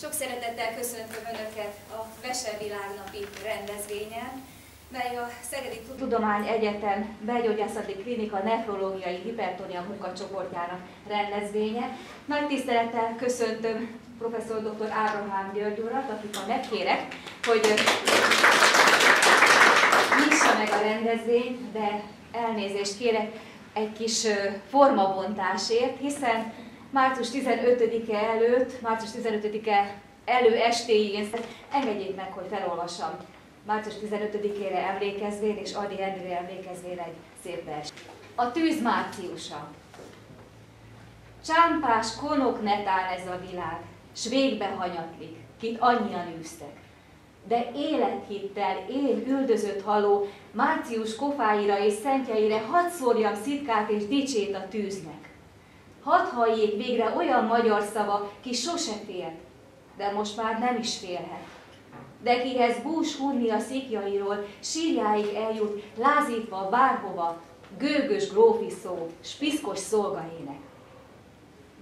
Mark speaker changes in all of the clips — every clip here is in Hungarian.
Speaker 1: Sok szeretettel köszöntöm Önöket a Vese Világnapi rendezvényen, mely a Szegedi Tudomány Egyetem Belgyógyászati Klinika Nefrológiai Hipertonia munkacsoportjának rendezvénye. Nagy tisztelettel köszöntöm professzor dr. Ábrahám György urat, akit ma megkérek, hogy nyissa meg a rendezvényt, de elnézést kérek egy kis formabontásért, hiszen március 15-e előtt, március 15-e elő estéig, engedjék meg, hogy felolvassam március 15-ére emlékezvén és Adi Endrő emlékezvén egy szép vers. A tűz márciusa. Csámpás konok netál ez a világ, s végbe hanyatlik, kit annyian űztek. De élethittel én üldözött haló, március kofáira és szentjeire hadd szórjam szitkát és dicsét a tűznek. Hadd halljék végre olyan magyar szava, ki sose félt, de most már nem is félhet. De kihez bús hunni a szikjairól, sírjáig eljut, lázítva bárhova, gőgös grófi szó, spiszkos szolgaének.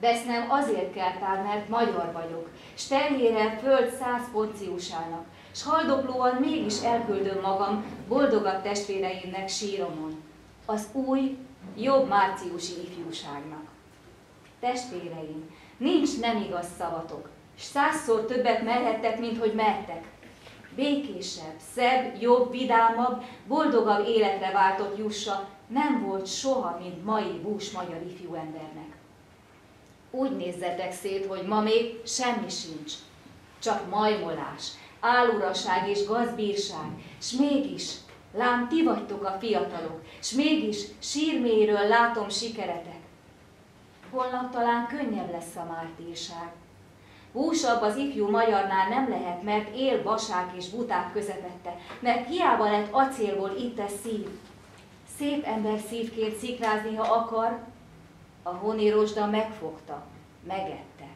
Speaker 1: ezt nem azért keltál, mert magyar vagyok, s terhére föld száz ponciusának, s haldoklóan mégis elküldöm magam boldogabb testvéreimnek síromon, az új, jobb márciusi ifjúságnak. Testvéreim, nincs nem igaz szavatok, s százszor többet merhettek, mint hogy mertek. Békésebb, szebb, jobb, vidámabb, boldogabb életre váltott jussa nem volt soha, mint mai bús magyar ifjú embernek. Úgy nézzetek szét, hogy ma még semmi sincs, csak majmolás, áluraság és gazbírság, s mégis, lám ti vagytok a fiatalok, s mégis sírméről látom sikeretek. Holnap talán könnyebb lesz a mártírság. Húsabb az ifjú magyarnál nem lehet, mert él vasák és buták közepette, mert hiába lett acélból itt ez szív. Szép ember szívként szikrázni, ha akar, a honírosda megfogta, megette.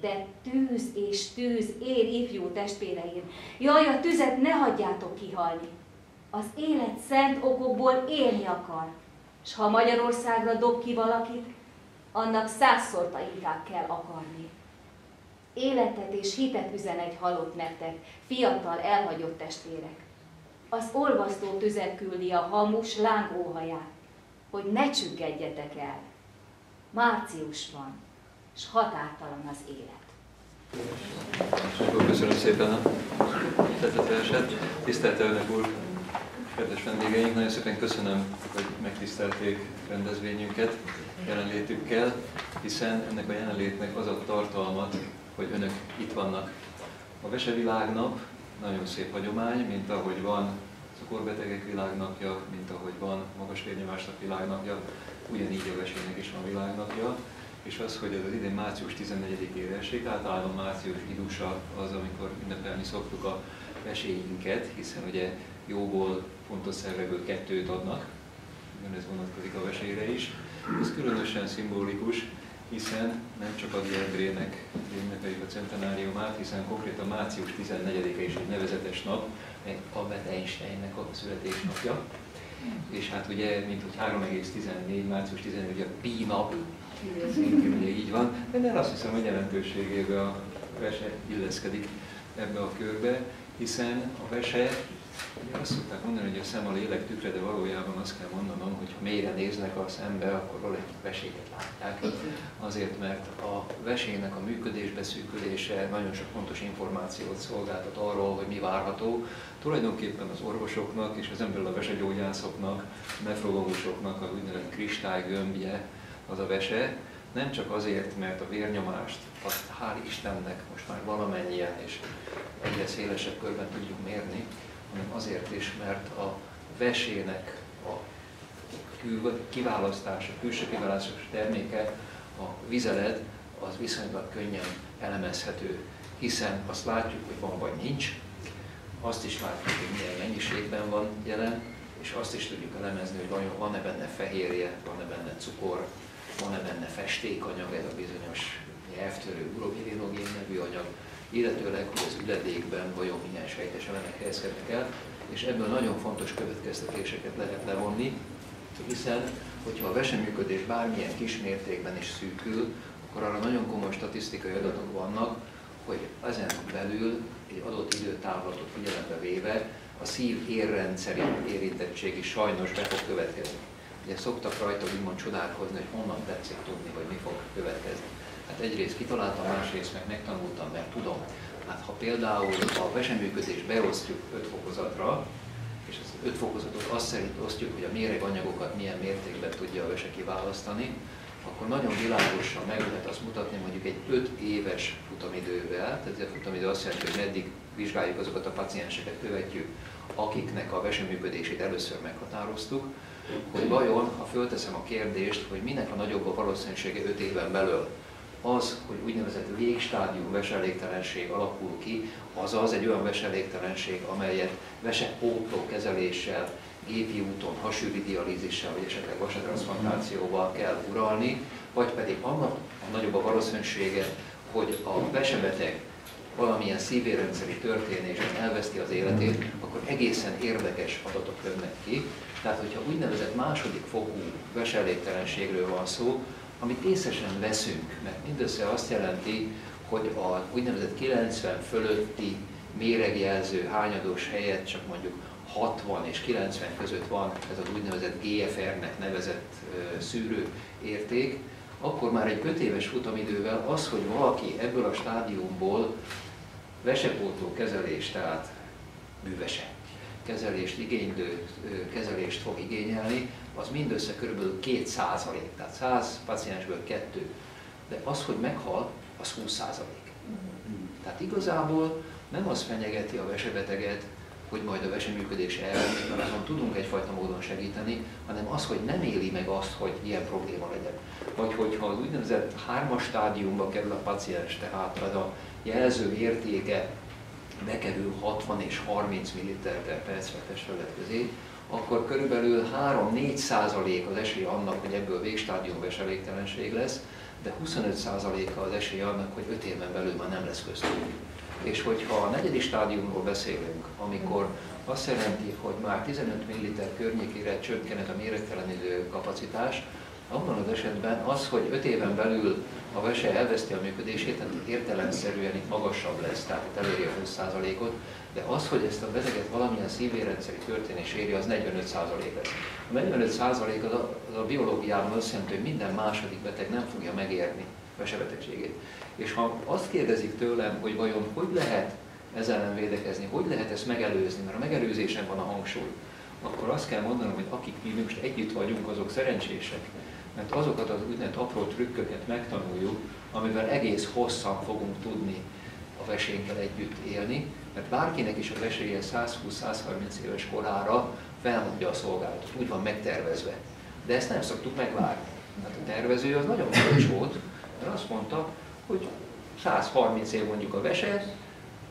Speaker 1: De tűz és tűz ér ifjú testvéreim. Jaj, a tüzet ne hagyjátok kihalni. Az élet szent okokból élni akar. S ha Magyarországra dob ki valakit, annak százszorta inkább kell akarni. Életet és hitet üzen egy halott nektek, fiatal, elhagyott testvérek. Az olvasztó tüzet küldi a hamus lángóhaját, hogy ne csüggedjetek el. Március van, és határtalan az élet.
Speaker 2: Köszönöm szépen a tetett verset. Tisztelt elnök úr, kedves vendégeink, nagyon szépen köszönöm, hogy megtisztelték rendezvényünket jelenlétükkel, hiszen ennek a jelenlétnek az a tartalmat, hogy önök itt vannak. A Vesevilágnap nagyon szép hagyomány, mint ahogy van cukorbetegek világnapja, mint ahogy van magas vérnyomásnak világnapja, ugyanígy a vesének is van világnapja, és az, hogy ez az idén március 14-ére esik, általában március idusa az, amikor ünnepelni szoktuk a veséinket, hiszen ugye jóból, fontos szervekből kettőt adnak, ez vonatkozik a vesére is. Ez különösen szimbolikus, hiszen nem csak a Erdrének ünnepeljük a centenáriumát, hiszen konkrétan március 14-e is egy nevezetes nap, egy Albert Einsteinnek a születésnapja. És hát ugye, mint hogy 3,14, március 14 a pi nap, szintén ugye így van, de azt hiszem, hogy jelentőségébe a vese illeszkedik ebbe a körbe, hiszen a vese Ugye azt szokták mondani, hogy a szem a lélek tükre, de valójában azt kell mondanom, hogy ha mélyre néznek a szembe, akkor egy veséket látják. Azért, mert a vesének a működésbeszűkülése nagyon sok fontos információt szolgáltat arról, hogy mi várható. Tulajdonképpen az orvosoknak és az emberül a vesegyógyászoknak, a nefrológusoknak az úgynevezett kristálygömbje az a vese, nem csak azért, mert a vérnyomást, azt hál' Istennek most már valamennyien és egyre szélesebb körben tudjuk mérni, hanem azért is, mert a vesének a kiválasztása, külső kiválasztása terméke, a vizeled, az viszonylag könnyen elemezhető, hiszen azt látjuk, hogy van vagy nincs, azt is látjuk, hogy milyen mennyiségben van jelen, és azt is tudjuk elemezni, hogy vajon van-e benne fehérje, van-e benne cukor, van-e benne festékanyag, ez a bizonyos nyelvtörő urobilinogén nevű anyag, illetőleg, hogy az üledékben vajon milyen sejtes elemek helyezkednek el, és ebből nagyon fontos következtetéseket lehet levonni, hiszen, hogyha a veseműködés bármilyen kis mértékben is szűkül, akkor arra nagyon komoly statisztikai adatok vannak, hogy ezen belül egy adott időtávlatot figyelembe véve a szív érrendszeri érintettség is sajnos be fog következni. Ugye szoktak rajta úgymond csodálkozni, hogy honnan tetszik tudni, hogy mi fog következni. Hát egyrészt kitaláltam, másrészt meg megtanultam, mert tudom. Hát ha például a veseműködést beosztjuk öt fokozatra, és az öt fokozatot azt szerint osztjuk, hogy a méreganyagokat milyen mértékben tudja a vese kiválasztani, akkor nagyon világosan meg lehet azt mutatni mondjuk egy 5 éves futamidővel, tehát a futamidő azt jelenti, hogy meddig vizsgáljuk azokat a pacienseket, követjük, akiknek a veseműködését először meghatároztuk, hogy vajon, ha fölteszem a kérdést, hogy minek a nagyobb a valószínűsége 5 éven belül, az, hogy úgynevezett végstádium veselégtelenség alakul ki, azaz egy olyan veselégtelenség, amelyet vesepótló kezeléssel, gépi úton, hasűridialízissel, vagy esetleg vasatranszplantációval kell uralni, vagy pedig annak nagyobb a valószínűsége, hogy a vesebeteg valamilyen szívérendszeri történésben elveszti az életét, akkor egészen érdekes adatok jönnek ki. Tehát, hogyha úgynevezett második fokú veselégtelenségről van szó, amit észesen veszünk, mert mindössze azt jelenti, hogy a úgynevezett 90 fölötti méregjelző hányadós helyett csak mondjuk 60 és 90 között van ez az úgynevezett GFR-nek nevezett szűrő érték, akkor már egy 5 éves futamidővel az, hogy valaki ebből a stádiumból vesepótló kezelést, tehát művese kezelést igénylő kezelést fog igényelni, az mindössze kb. 2 százalék, tehát 100 paciensből 2. De az, hogy meghal, az 20 százalék. Tehát igazából nem az fenyegeti a vesebeteget, hogy majd a veseműködés elmegy, mert azon tudunk egyfajta módon segíteni, hanem az, hogy nem éli meg azt, hogy ilyen probléma legyen. Vagy hogyha az úgynevezett hármas stádiumba kerül a paciens, tehát a jelző értéke bekerül 60 és 30 ml per testfelület közé, akkor körülbelül 3-4 százalék az esély annak, hogy ebből végstádium veselégtelenség lesz, de 25 százaléka az esély annak, hogy 5 éven belül már nem lesz köztünk. És hogyha a negyedik stádiumról beszélünk, amikor azt jelenti, hogy már 15 ml környékére csökkenet a méregtelenítő kapacitás, abban az esetben az, hogy 5 éven belül a vese elveszti a működését, tehát értelemszerűen itt magasabb lesz, tehát itt eléri a 20%-ot, de az, hogy ezt a beteget valamilyen szívérendszeri történés éri, az 45% lesz. A 45% az a, az a biológiában azt jelenti, hogy minden második beteg nem fogja megérni vesebetegségét. És ha azt kérdezik tőlem, hogy vajon hogy lehet ezzel ellen védekezni, hogy lehet ezt megelőzni, mert a megelőzésen van a hangsúly, akkor azt kell mondanom, hogy akik mi most együtt vagyunk, azok szerencsések, mert azokat az úgynevezett apró trükköket megtanuljuk, amivel egész hosszan fogunk tudni a vesénkkel együtt élni, mert bárkinek is a veséje 120-130 éves korára felmondja a szolgálatot, úgy van megtervezve. De ezt nem szoktuk megvárni. Hát a tervező az nagyon fontos volt, mert azt mondta, hogy 130 év mondjuk a vese,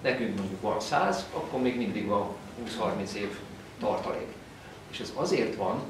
Speaker 2: nekünk mondjuk van 100, akkor még mindig van 20-30 év tartalék. És ez azért van,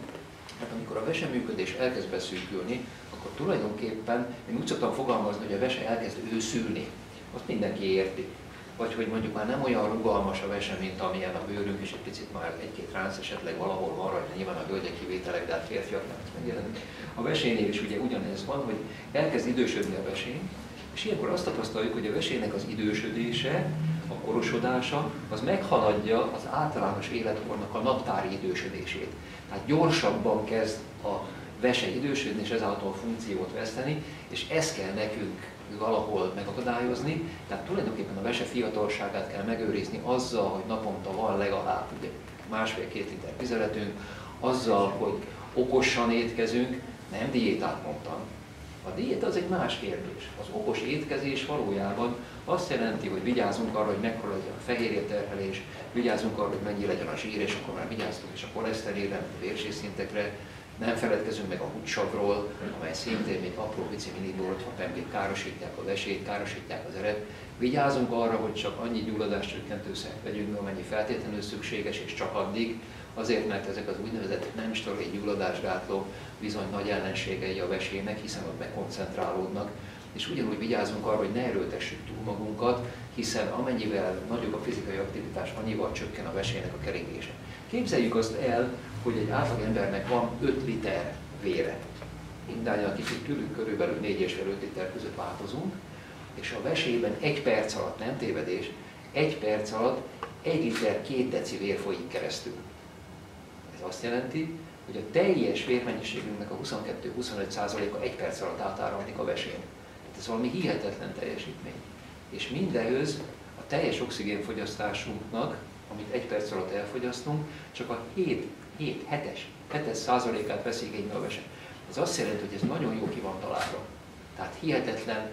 Speaker 2: mert amikor a veseműködés elkezd beszűkülni, akkor tulajdonképpen én úgy szoktam fogalmazni, hogy a vese elkezd őszülni. Azt mindenki érti. Vagy hogy mondjuk már nem olyan rugalmas a vese, mint amilyen a bőrünk, és egy picit már egy-két ránc esetleg valahol rajta, nyilván a hölgyek kivételek, de hát férfiaknak ez megjelenik. A vesénél is ugye ugyanez van, hogy elkezd idősödni a vesén, és ilyenkor azt tapasztaljuk, hogy a vesének az idősödése, a korosodása, az meghaladja az általános életkornak a naptári idősödését. Tehát gyorsabban kezd a vese idősödni, és ezáltal funkciót veszteni, és ezt kell nekünk valahol megakadályozni. Tehát tulajdonképpen a vese fiatalságát kell megőrizni azzal, hogy naponta van legalább ugye, másfél-két liter vizeletünk, azzal, hogy okosan étkezünk, nem diétát mondtam. A diéta az egy más kérdés. Az okos étkezés valójában azt jelenti, hogy vigyázunk arra, hogy mekkora legyen a fehérje terhelés, vigyázunk arra, hogy mennyi legyen a zsír, és akkor már vigyáztunk is a koleszterinre, a szintekre, nem feledkezünk meg a húcsavról, amely szintén még apró pici ha pemgék károsítják a vesét, károsítják az eret. Vigyázunk arra, hogy csak annyi gyulladást csökkentőszert vegyünk, amennyi feltétlenül szükséges, és csak addig, azért, mert ezek az úgynevezett nem steroid gyulladásgátló bizony nagy ellenségei a vesének, hiszen ott bekoncentrálódnak, és ugyanúgy vigyázunk arra, hogy ne erőltessük túl magunkat, hiszen amennyivel nagyobb a fizikai aktivitás, annyival csökken a vesének a keringése. Képzeljük azt el, hogy egy átlag embernek van 5 liter vére. Mindannyian kicsit tőlük körülbelül 4 és 5 liter között változunk, és a vesében egy perc alatt, nem tévedés, egy perc alatt egy liter két deci vér folyik keresztül. Ez azt jelenti, hogy a teljes vérmennyiségünknek a 22-25%-a egy perc alatt átáramlik a vesén. Ez valami hihetetlen teljesítmény. És mindehhez a teljes oxigénfogyasztásunknak, amit egy perc alatt elfogyasztunk, csak a 7, 7 7-es, 7 százalékát veszik a vese. Ez azt jelenti, hogy ez nagyon jó ki van találva. Tehát hihetetlen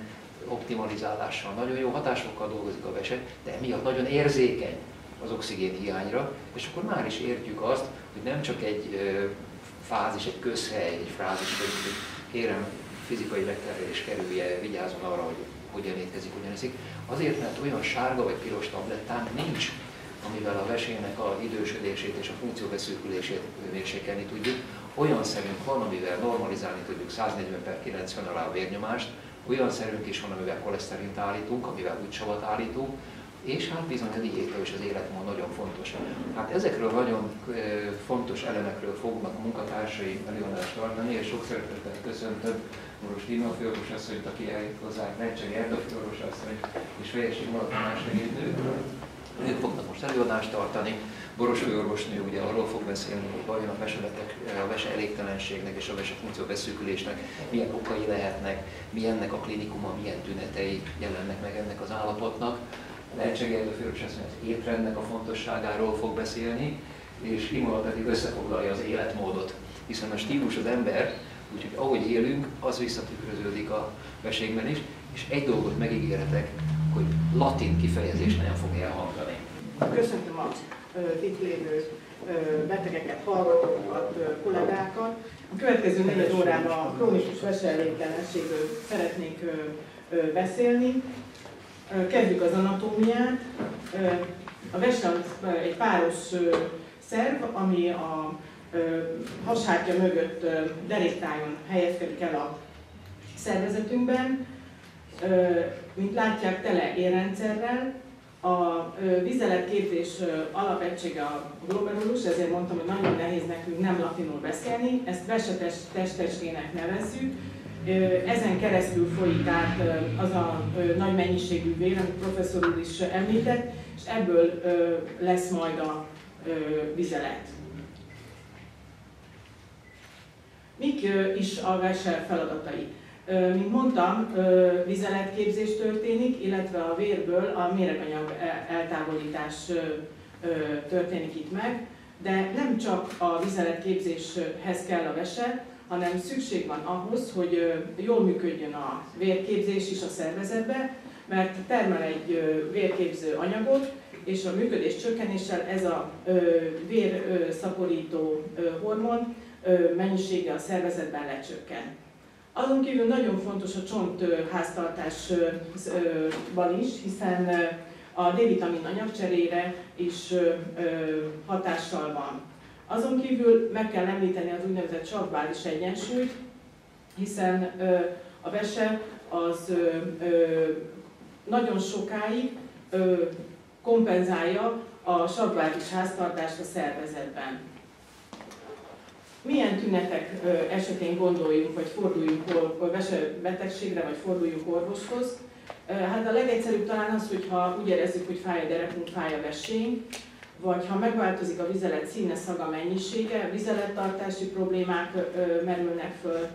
Speaker 2: optimalizálással, nagyon jó hatásokkal dolgozik a vese, de emiatt nagyon érzékeny az oxigén hiányra, és akkor már is értjük azt, hogy nem csak egy fázis, egy közhely, egy frázis, hogy kérem fizikai megterhelés kerülje, vigyázzon arra, hogy hogyan étkezik, hogyan eszik. Azért, mert olyan sárga vagy piros tablettán nincs, amivel a vesének a idősödését és a funkcióbeszűkülését mérsékelni tudjuk. Olyan szerünk van, amivel normalizálni tudjuk 140 per 90 alá a vérnyomást, olyan szerünk is van, amivel koleszterint állítunk, amivel úgysavat állítunk, és hát bizony a diéta és az életmód nagyon fontos. Hát ezekről nagyon fontos elemekről fognak a munkatársai előadást tartani, és sok szeretettel köszöntöm Moros Dina asszonyt, aki eljött hozzánk, Recsegi Erda asszonyt és Fejesség Maratonás segítő. Ők fognak most előadást tartani. Boros főorvosnő ugye arról fog beszélni, hogy vajon a vesebetek, a vese elégtelenségnek és a vese funkció beszűkülésnek milyen okai lehetnek, milyennek a klinikuma, milyen tünetei jelennek meg ennek az állapotnak. Lehetséges a főorvos az étrendnek a fontosságáról fog beszélni, és Imola pedig összefoglalja az életmódot, hiszen a stílus az ember, úgyhogy ahogy élünk, az visszatükröződik a veségben is, és egy dolgot megígérhetek, hogy latin kifejezés nem fog elhangzani.
Speaker 3: Köszöntöm a itt lévő betegeket, hallgatókat, kollégákat. A következő négy órában a krónikus veseelégtelenségről szeretnénk beszélni. Kezdjük az anatómiát. A vese az egy páros szerv, ami a hashártya mögött deréktájon helyezkedik el a szervezetünkben. Mint látják, tele érrendszerrel. A vizeletképzés alapegysége a glomerulus, ezért mondtam, hogy nagyon nehéz nekünk nem latinul beszélni. Ezt vesetes testestének nevezzük ezen keresztül folyik át az a nagy mennyiségű vér, amit professzor úr is említett, és ebből lesz majd a vizelet. Mik is a Vesel feladatai? Mint mondtam, vizeletképzés történik, illetve a vérből a méreganyag eltávolítás történik itt meg, de nem csak a vizeletképzéshez kell a vese, hanem szükség van ahhoz, hogy jól működjön a vérképzés is a szervezetbe, mert termel egy vérképző anyagot, és a működés csökkenéssel ez a vérszaporító hormon mennyisége a szervezetben lecsökken. Azon kívül nagyon fontos a csontháztartásban is, hiszen a D-vitamin anyagcserére is hatással van. Azon kívül meg kell említeni az úgynevezett sarkbázis egyensúlyt, hiszen a vese az nagyon sokáig kompenzálja a sarkbázis háztartást a szervezetben. Milyen tünetek esetén gondoljunk, vagy forduljunk betegségre, vagy forduljunk orvoshoz? Hát a legegyszerűbb talán az, hogyha úgy érezzük, hogy fáj a derekunk, fáj a vesénk, vagy ha megváltozik a vizelet színe, szaga, mennyisége, vizelettartási problémák merülnek föl.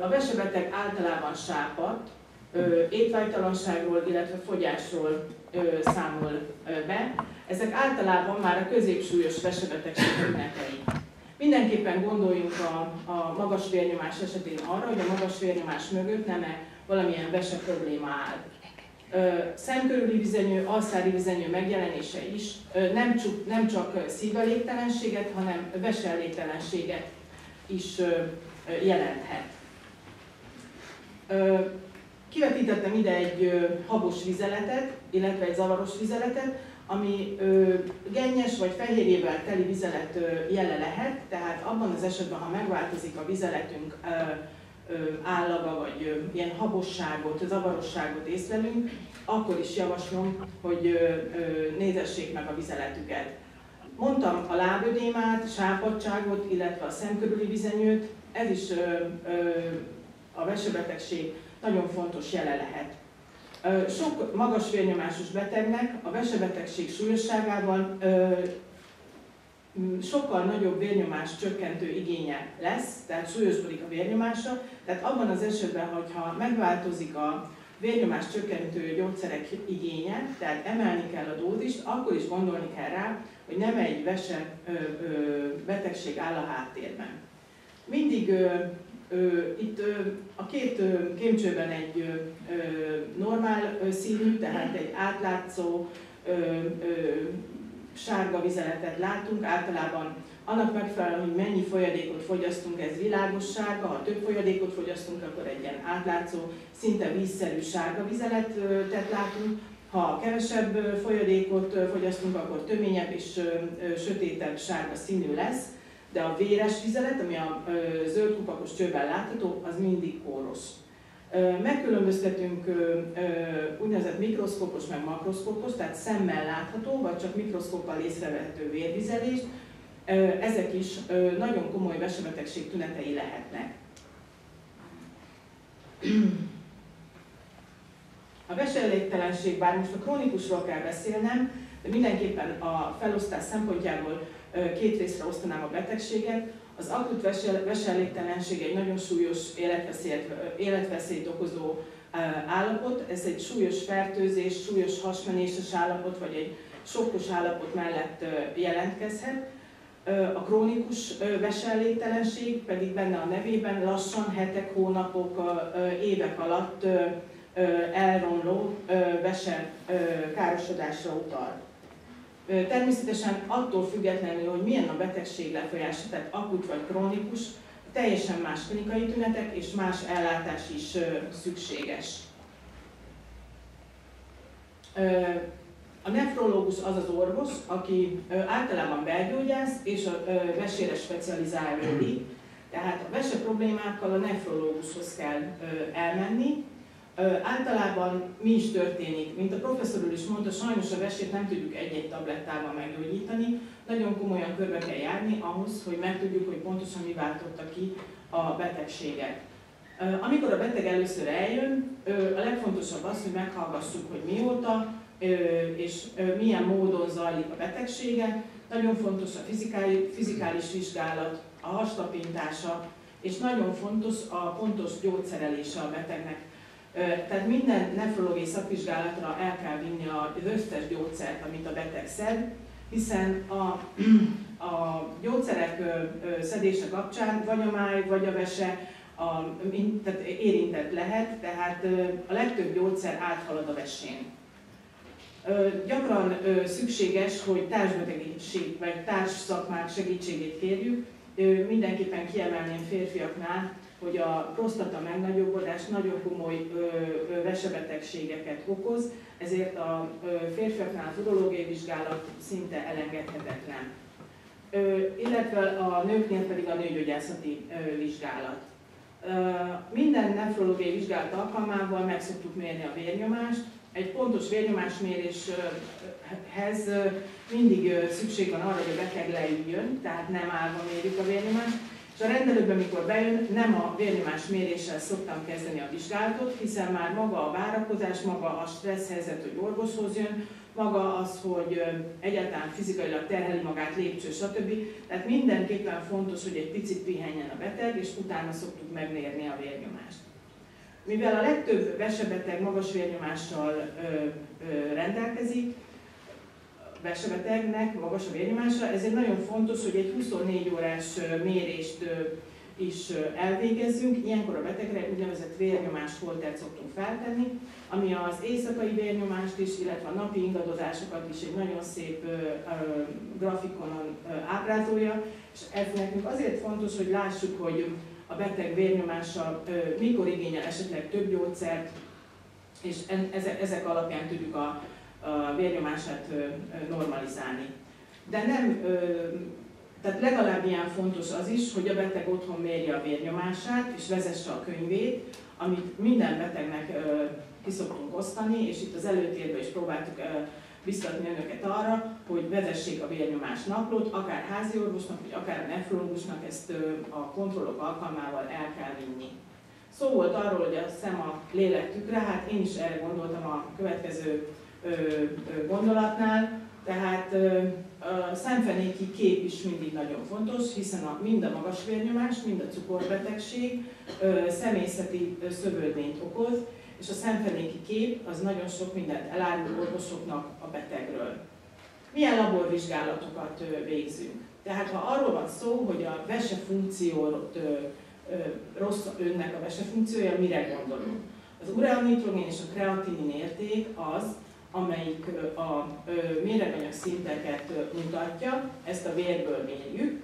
Speaker 3: A vesebeteg általában sápat, étvágytalanságról, illetve fogyásról számol be. Ezek általában már a középsúlyos vesebetegség tünetei. Mindenképpen gondoljunk a, a magas vérnyomás esetén arra, hogy a magas vérnyomás mögött nem -e valamilyen vese probléma áll szemkörüli vizenyő, alszári vizenyő megjelenése is nem, csak, nem csak szívelégtelenséget, hanem veselégtelenséget is jelenthet. Kivetítettem ide egy habos vizeletet, illetve egy zavaros vizeletet, ami gennyes vagy fehérjével teli vizelet jele lehet, tehát abban az esetben, ha megváltozik a vizeletünk állaga, vagy ilyen habosságot, zavarosságot észlelünk, akkor is javaslom, hogy nézessék meg a vizeletüket. Mondtam a lábödémát, sápadtságot, illetve a szemkörüli vizenyőt, ez is a vesebetegség nagyon fontos jele lehet. Sok magas vérnyomásos betegnek a vesebetegség súlyosságában sokkal nagyobb vérnyomás csökkentő igénye lesz, tehát súlyosbodik a vérnyomása. Tehát abban az esetben, hogyha megváltozik a vérnyomás csökkentő gyógyszerek igénye, tehát emelni kell a dózist, akkor is gondolni kell rá, hogy nem egy vese ö, ö, betegség áll a háttérben. Mindig ö, itt a két kémcsőben egy normál színű, tehát egy átlátszó sárga vizeletet látunk, általában annak megfelelően, hogy mennyi folyadékot fogyasztunk, ez világos sárga, ha több folyadékot fogyasztunk, akkor egy ilyen átlátszó, szinte vízszerű sárga vizeletet látunk, ha kevesebb folyadékot fogyasztunk, akkor töményebb és sötétebb sárga színű lesz, de a véres vizelet, ami a zöld kupakos csőben látható, az mindig kóros. Megkülönböztetünk úgynevezett mikroszkópos meg makroszkópos, tehát szemmel látható, vagy csak mikroszkóppal észrevehető vérvizelést. Ezek is nagyon komoly vesebetegség tünetei lehetnek. A veselégtelenség, bár most a krónikusról kell beszélnem, de mindenképpen a felosztás szempontjából két részre osztanám a betegséget. Az akut veselégtelenség egy nagyon súlyos életveszélyt, életveszélyt okozó állapot. Ez egy súlyos fertőzés, súlyos hasmenéses állapot, vagy egy sokkos állapot mellett jelentkezhet. A krónikus veselégtelenség pedig benne a nevében lassan hetek, hónapok, évek alatt elromló vese károsodásra utal. Természetesen attól függetlenül, hogy milyen a betegség lefolyása, tehát akut vagy krónikus, teljesen más klinikai tünetek és más ellátás is szükséges. A nefrológus az az orvos, aki általában belgyógyász és a vesére specializálódik, tehát a vese problémákkal a nefrológushoz kell elmenni, Általában mi is történik, mint a professzor úr is mondta, sajnos a vesét nem tudjuk egy-egy tablettával meggyógyítani, nagyon komolyan körbe kell járni ahhoz, hogy megtudjuk, hogy pontosan mi váltotta ki a betegséget. Amikor a beteg először eljön, a legfontosabb az, hogy meghallgassuk, hogy mióta és milyen módon zajlik a betegsége. Nagyon fontos a fizikális, vizsgálat, a hastapintása, és nagyon fontos a pontos gyógyszerelése a betegnek tehát minden nefrológiai szakvizsgálatra el kell vinni az összes gyógyszert, amit a beteg szed, hiszen a, a gyógyszerek szedése kapcsán vagy a máj, vagy a vese a, tehát érintett lehet, tehát a legtöbb gyógyszer áthalad a vesén. Gyakran szükséges, hogy társbetegség vagy társ szakmák segítségét kérjük. Mindenképpen kiemelném férfiaknál, hogy a prostata megnagyobbodás nagyon komoly vesebetegségeket okoz, ezért a férfiaknál az urológiai vizsgálat szinte elengedhetetlen. Illetve a nőknél pedig a nőgyógyászati vizsgálat. Minden nefrológiai vizsgálat alkalmával meg szoktuk mérni a vérnyomást. Egy pontos vérnyomásméréshez mindig szükség van arra, hogy a beteg leüljön, tehát nem állva mérjük a vérnyomást, és a rendelőben, amikor bejön, nem a vérnyomás méréssel szoktam kezdeni a vizsgálatot, hiszen már maga a várakozás, maga a stressz helyzet, hogy orvoshoz jön, maga az, hogy egyáltalán fizikailag terheli magát, lépcső, stb. Tehát mindenképpen fontos, hogy egy picit pihenjen a beteg, és utána szoktuk megmérni a vérnyomást. Mivel a legtöbb vesebeteg magas vérnyomással ö, ö, rendelkezik, vesebetegnek magas a vérnyomása, ezért nagyon fontos, hogy egy 24 órás mérést is elvégezzünk. Ilyenkor a betegre úgynevezett vérnyomás holtert szoktunk feltenni, ami az éjszakai vérnyomást is, illetve a napi ingadozásokat is egy nagyon szép grafikonon ábrázolja, és ez nekünk azért fontos, hogy lássuk, hogy a beteg vérnyomása mikor igényel esetleg több gyógyszert, és ezek alapján tudjuk a a vérnyomását normalizálni. De nem, tehát legalább ilyen fontos az is, hogy a beteg otthon mérje a vérnyomását és vezesse a könyvét, amit minden betegnek ki szoktunk osztani, és itt az előtérben is próbáltuk biztatni önöket arra, hogy vezessék a vérnyomás naplót, akár házi orvosnak, vagy akár a nefrológusnak ezt a kontrollok alkalmával el kell vinni. Szó volt arról, hogy a szem a lélek tükre, hát én is erre gondoltam a következő gondolatnál, tehát a szemfenéki kép is mindig nagyon fontos, hiszen a, mind a magas vérnyomás, mind a cukorbetegség személyzeti szövődményt okoz, és a szemfenéki kép az nagyon sok mindent elárul orvosoknak a betegről. Milyen laborvizsgálatokat végzünk? Tehát ha arról van szó, hogy a vese funkciót rossz önnek a vese funkciója, mire gondolunk? Az ureanitrogén és a kreatinin érték az, amelyik a méreganyag szinteket mutatja, ezt a vérből mérjük.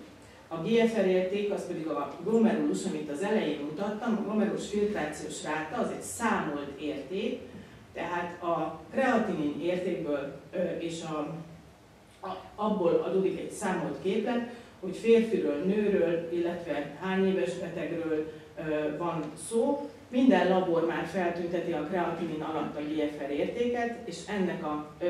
Speaker 3: A GFR érték az pedig a glomerulus, amit az elején mutattam, a glomerulus filtrációs ráta, az egy számolt érték, tehát a kreatinin értékből és a, a, abból adódik egy számolt képlet, hogy férfiről, nőről, illetve hány éves betegről van szó, minden labor már feltünteti a kreatinin alatt a GFR értéket, és ennek a ö,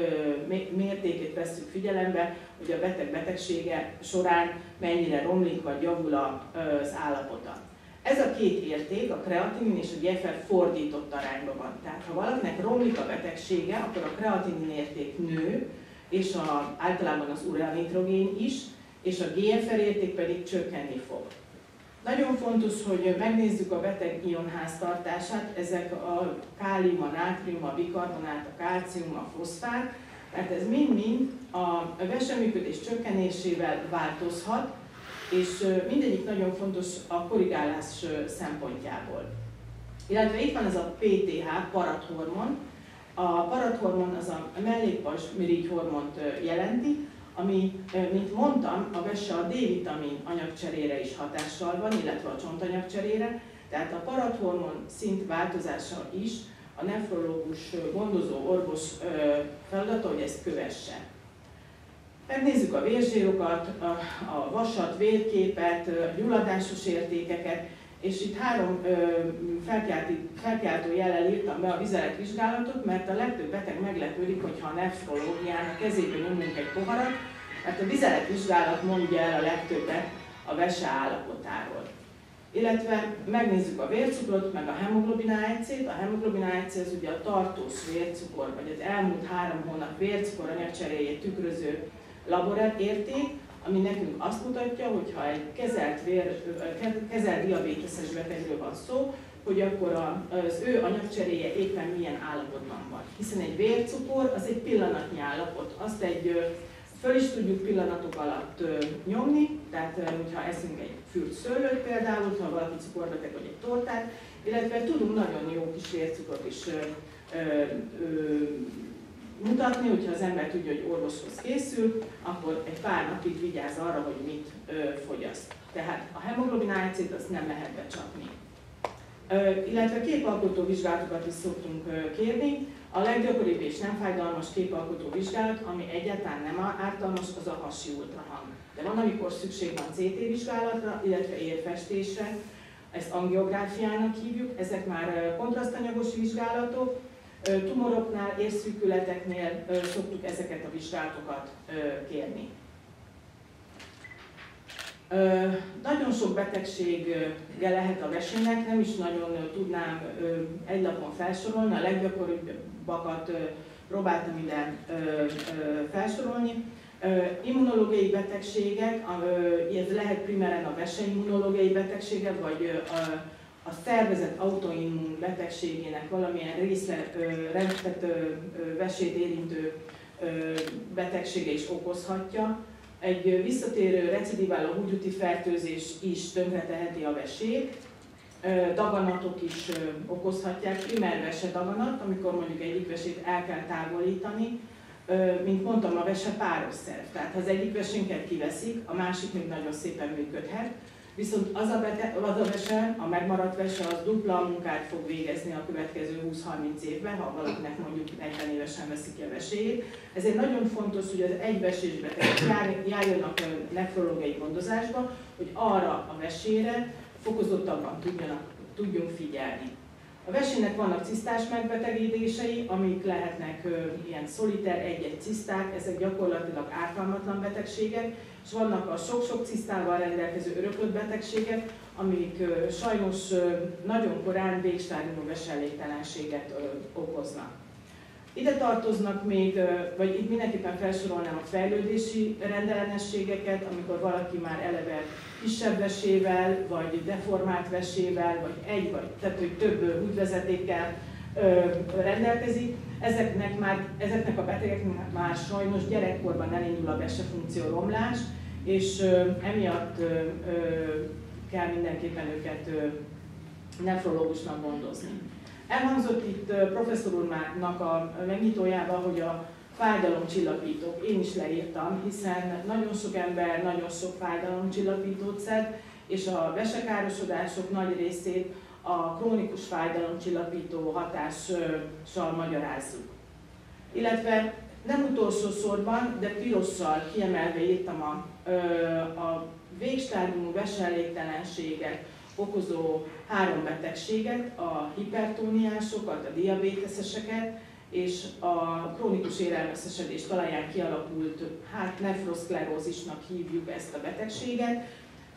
Speaker 3: mértékét vesszük figyelembe, hogy a beteg betegsége során mennyire romlik vagy javul az állapota. Ez a két érték, a kreatinin és a GFR fordított arányban van. Tehát ha valakinek romlik a betegsége, akkor a kreatinin érték nő, és a, általában az ureanitrogén is, és a GFR érték pedig csökkenni fog. Nagyon fontos, hogy megnézzük a beteg ionháztartását, ezek a kálium, a nátrium, a bikarbonát, a kálcium, a foszfát, tehát ez mind-mind a veseműködés csökkenésével változhat, és mindegyik nagyon fontos a korrigálás szempontjából. Illetve itt van ez a PTH, parathormon. A parathormon az a mellékpajzs hormont jelenti, ami, mint mondtam, a vese a D-vitamin anyagcserére is hatással van, illetve a csontanyagcserére, tehát a parathormon szint változása is a nefrológus gondozó orvos feladata, hogy ezt kövesse. Megnézzük a vérzsírokat, a vasat, vérképet, a gyulladásos értékeket, és itt három felkiáltó jellel írtam be a vizeletvizsgálatot, mert a legtöbb beteg meglepődik, hogyha a nefrológián a kezébe nyomunk egy poharat, mert a vizeletvizsgálat mondja el a legtöbbet a vese állapotáról. Illetve megnézzük a vércukrot, meg a hemoglobin. A hemoglobin A-C az ugye a tartós vércukor, vagy az elmúlt három hónap vércukor anyagcseréjét tükröző laborérték, ami nekünk azt mutatja, hogy ha egy kezelt, vér, kezelt diabéteses betegről van szó, hogy akkor az ő anyagcseréje éppen milyen állapotban van. Hiszen egy vércukor az egy pillanatnyi állapot, azt egy föl is tudjuk pillanatok alatt nyomni, tehát hogyha eszünk egy fült szőlőt például, ha valaki cukorbeteg vagy egy tortát, illetve tudunk nagyon jó kis vércukrot is mutatni, hogyha az ember tudja, hogy orvoshoz készül, akkor egy pár napig vigyáz arra, hogy mit ö, fogyaszt. Tehát a hemoglobin A1-t azt nem lehet becsapni. Ö, illetve képalkotó vizsgálatokat is szoktunk ö, kérni. A leggyakoribb és nem fájdalmas képalkotó vizsgálat, ami egyáltalán nem ártalmas, az a hasi ultrahang. De van, amikor szükség van CT vizsgálatra, illetve érfestésre, ezt angiográfiának hívjuk, ezek már kontrasztanyagos vizsgálatok, Tumoroknál, érszűkületeknél szoktuk ezeket a vizsgálatokat kérni. Nagyon sok betegsége lehet a vesének, nem is nagyon tudnám egy lapon felsorolni, a leggyakoribbak próbáltam ide felsorolni. Immunológiai betegségek, ez lehet primeren a veseimmunológiai betegségek, vagy a szervezet autoimmun betegségének valamilyen részlet, rendet, vesét érintő betegsége is okozhatja. Egy visszatérő recidiváló húgyúti fertőzés is tönkreteheti a vesét. Daganatok is okozhatják, primer vese daganat, amikor mondjuk egyik vesét el kell távolítani, mint mondtam, a vese páros szerv. Tehát ha az egyik vesénket kiveszik, a másik még nagyon szépen működhet, Viszont az a, bete, az a vese, a megmaradt vese, az dupla munkát fog végezni a következő 20-30 évben, ha valakinek mondjuk 40 évesen veszik ki a veséjét. Ezért nagyon fontos, hogy az egyvesés betegek járjanak a nefrológiai gondozásba, hogy arra a vesére fokozottabban tudjanak, tudjunk figyelni. A vesének vannak cisztás megbetegedései, amik lehetnek ö, ilyen szoliter, egy-egy ciszták, ezek gyakorlatilag ártalmatlan betegségek, és vannak a sok-sok cisztával rendelkező öröklött betegségek, amik sajnos nagyon korán végstádiumú veselégtelenséget okoznak. Ide tartoznak még, vagy itt mindenképpen felsorolnám a fejlődési rendellenességeket, amikor valaki már eleve kisebb vesével, vagy deformált vesével, vagy egy, vagy tehát, hogy több útvezetékkel rendelkezik. Ezeknek, már, ezeknek a betegeknek már sajnos gyerekkorban elindul a funkció romlás, és emiatt kell mindenképpen őket nefrológusnak gondozni. Elhangzott itt professzor úrnak a megnyitójában, hogy a fájdalomcsillapítók, én is leírtam, hiszen nagyon sok ember nagyon sok fájdalomcsillapítót szed, és a vesekárosodások nagy részét a krónikus fájdalomcsillapító hatással magyarázzuk. Illetve nem utolsó sorban, de pirossal kiemelve írtam a, a végstádiumú veselégtelenséget, okozó három betegséget, a hipertóniásokat, a diabéteszeseket, és a krónikus élelmeszesedés talaján kialakult, hát nefroszklerózisnak hívjuk ezt a betegséget.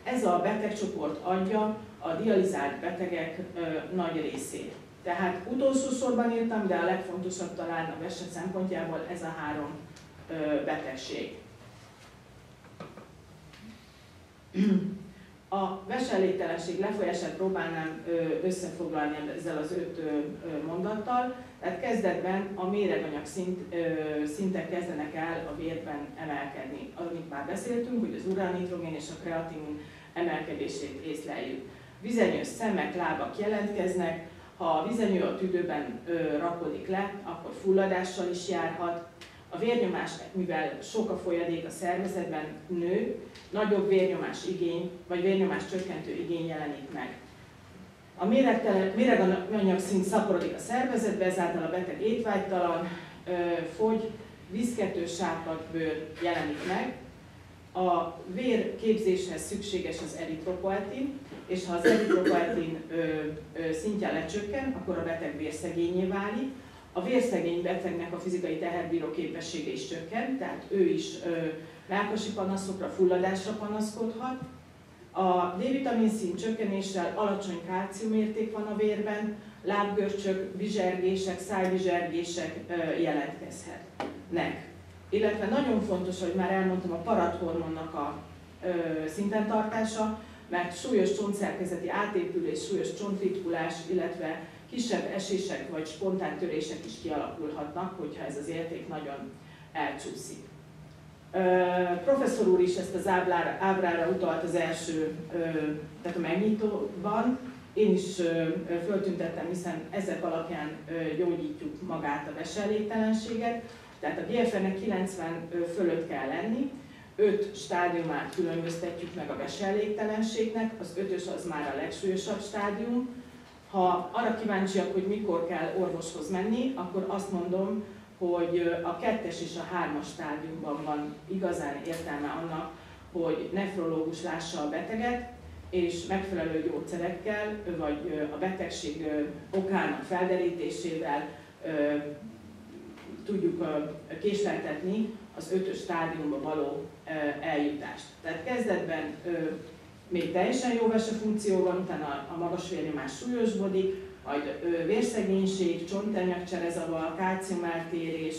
Speaker 3: Ez a betegcsoport adja a dializált betegek ö, nagy részét. Tehát utolsó sorban írtam, de a legfontosabb talán a vese szempontjából ez a három ö, betegség. A veselégtelenség lefolyását próbálnám összefoglalni ezzel az öt mondattal. Tehát kezdetben a méreganyag szint, szintek kezdenek el a vérben emelkedni. Amit már beszéltünk, hogy az uranitrogén és a kreatinin emelkedését észleljük. Vizenyős szemek, lábak jelentkeznek, ha a vizenyő a tüdőben rakodik le, akkor fulladással is járhat, a vérnyomás, mivel sok a folyadék a szervezetben nő, nagyobb vérnyomás igény, vagy vérnyomás csökkentő igény jelenik meg. A méreganyag szint szaporodik a szervezetbe, ezáltal a beteg étvágytalan, fogy, viszkető, sápad bőr jelenik meg. A vér képzéshez szükséges az eritropoetin, és ha az eritropoetin szintje lecsökken, akkor a beteg vérszegényé válik, a vérszegény betegnek a fizikai teherbíró képessége is csökken, tehát ő is melkosi panaszokra, fulladásra panaszkodhat. A D-vitamin szint csökkenéssel alacsony kálciumérték van a vérben, lábgörcsök, bizsergések, szájbizsergések jelentkezhetnek. Illetve nagyon fontos, hogy már elmondtam, a parathormonnak a szinten tartása, mert súlyos csontszerkezeti átépülés, súlyos csontritkulás, illetve kisebb esések vagy spontán törések is kialakulhatnak, hogyha ez az érték nagyon elcsúszik. Uh, professzor úr is ezt az ábrára, ábrára utalt az első, uh, tehát a megnyitóban. Én is uh, föltüntettem, hiszen ezek alapján gyógyítjuk magát a veselégtelenséget. Tehát a GFR-nek 90 fölött kell lenni, öt stádiumát különböztetjük meg a veselégtelenségnek, az ötös az már a legsúlyosabb stádium, ha arra kíváncsiak, hogy mikor kell orvoshoz menni, akkor azt mondom, hogy a kettes és a hármas stádiumban van igazán értelme annak, hogy nefrológus lássa a beteget, és megfelelő gyógyszerekkel, vagy a betegség okának felderítésével tudjuk késleltetni az ötös stádiumba való eljutást. Tehát kezdetben még teljesen jó funkció van, utána a magas vérnyomás súlyosbodik, majd vérszegénység, csontanyagcserezavar, kálciumeltérés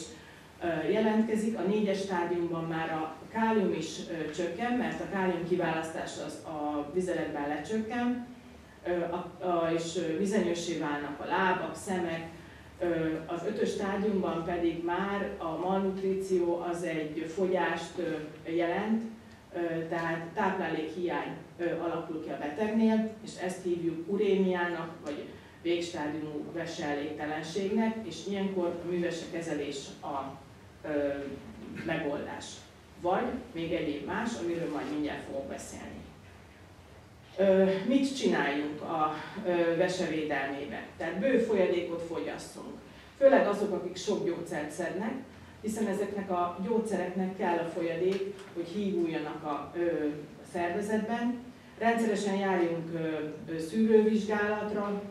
Speaker 3: jelentkezik. A négyes stádiumban már a kálium is csökken, mert a kálium kiválasztás az a vizeletben lecsökken, és vizenyősé válnak a lábak, szemek, az ötös stádiumban pedig már a malnutríció az egy fogyást jelent, tehát táplálékhiány alakul ki a betegnél, és ezt hívjuk urémiának, vagy végstádiumú veselégtelenségnek, és ilyenkor a művese kezelés a megoldás. Vagy még egyéb más, amiről majd mindjárt fogok beszélni. Mit csináljunk a ö, vesevédelmébe? Tehát bő folyadékot fogyasszunk. Főleg azok, akik sok gyógyszert szednek, hiszen ezeknek a gyógyszereknek kell a folyadék, hogy hívuljanak a, szervezetben. Rendszeresen járjunk szűrővizsgálatra,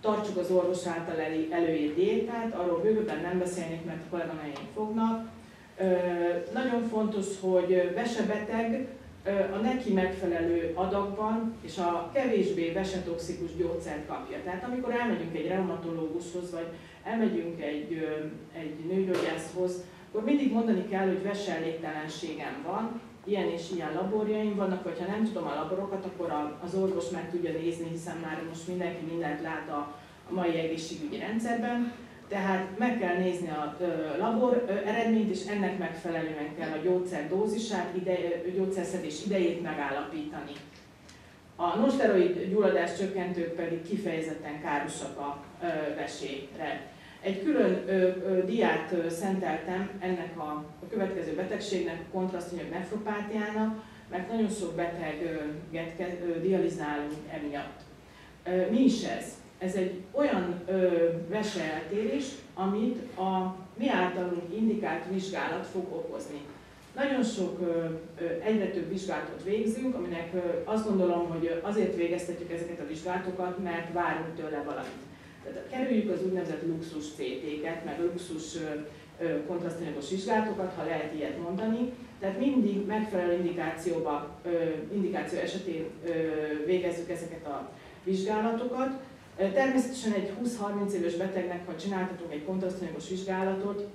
Speaker 3: tartsuk az orvos által előírt diétát, arról bővebben nem beszélnék, mert a kolléganőim fognak. Nagyon fontos, hogy vesebeteg a neki megfelelő adagban és a kevésbé vesetoxikus gyógyszert kapja. Tehát amikor elmegyünk egy reumatológushoz, vagy elmegyünk egy, egy nőgyógyászhoz, akkor mindig mondani kell, hogy veselégtelenségem van, ilyen és ilyen laborjaim vannak, vagy ha nem tudom a laborokat, akkor az orvos meg tudja nézni, hiszen már most mindenki mindent lát a, mai egészségügyi rendszerben. Tehát meg kell nézni a labor eredményt, és ennek megfelelően kell a gyógyszer dózisát, ide, gyógyszerszedés idejét megállapítani. A nosteroid gyulladás csökkentők pedig kifejezetten károsak a vesére. Egy külön ö, ö, diát ö, szenteltem ennek a, a következő betegségnek, a kontrasztanyag nefropátiának, mert nagyon sok beteget dializálunk emiatt. Ö, mi is ez? Ez egy olyan ö, veseeltérés, amit a mi általunk indikált vizsgálat fog okozni. Nagyon sok, egyre több vizsgálatot végzünk, aminek azt gondolom, hogy azért végeztetjük ezeket a vizsgálatokat, mert várunk tőle valamit. Tehát kerüljük az úgynevezett luxus CT-ket, meg luxus kontrasztanyagos vizsgálatokat, ha lehet ilyet mondani. Tehát mindig megfelelő indikációba, indikáció esetén végezzük ezeket a vizsgálatokat. Természetesen egy 20-30 éves betegnek, ha csináltatunk egy kontrasztanyagos vizsgálatot,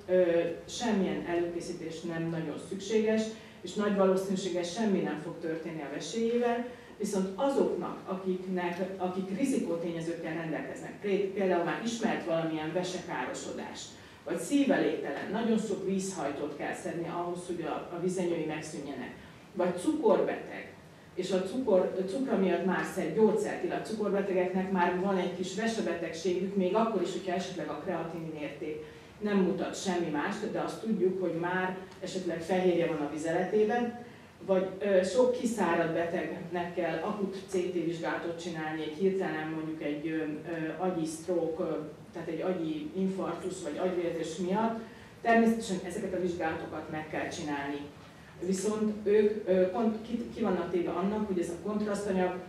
Speaker 3: semmilyen előkészítés nem nagyon szükséges, és nagy valószínűséggel semmi nem fog történni a vesélyével, Viszont azoknak, akiknek, akik rizikótényezőkkel rendelkeznek, például már ismert valamilyen vesekárosodás, vagy szívelételen, nagyon sok vízhajtót kell szedni ahhoz, hogy a, a vizenyői megszűnjenek, vagy cukorbeteg, és a cukor, a cukra miatt már szed gyógyszert, illetve a cukorbetegeknek már van egy kis vesebetegségük, még akkor is, hogyha esetleg a kreatinin érték nem mutat semmi mást, de azt tudjuk, hogy már esetleg fehérje van a vizeletében, vagy ö, sok kiszáradt betegnek kell akut CT vizsgálatot csinálni, egy hirtelen mondjuk egy ö, ö, agyi stroke, ö, tehát egy agyi infarktus vagy agyvérzés miatt, természetesen ezeket a vizsgálatokat meg kell csinálni. Viszont ők ki, ki vannak téve annak, hogy ez a kontrasztanyag